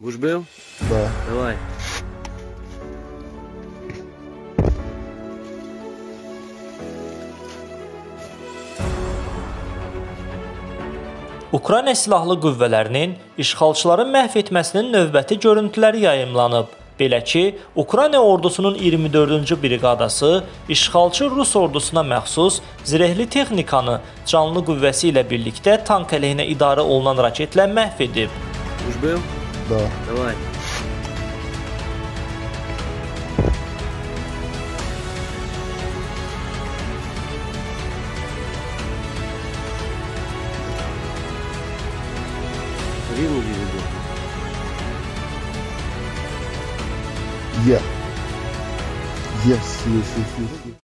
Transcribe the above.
Будешь был? Да. Давай. Ukrayna Silahlı Qüvvələrinin işğalçıların məhv etməsinin növbəti görüntüləri yayımlanıb. Belə ki, Ukrayna ordusunun 24-cü briqadası işğalçı Rus ordusuna məxsus zirehli texnikanı canlı qüvvəsi ilə birlikdə tank əleyhinə idarə olunan raketlə məhv edib. Будешь был? Да. Давай. Рину веду. Yeah. Yes, yes, yes, yes. yes.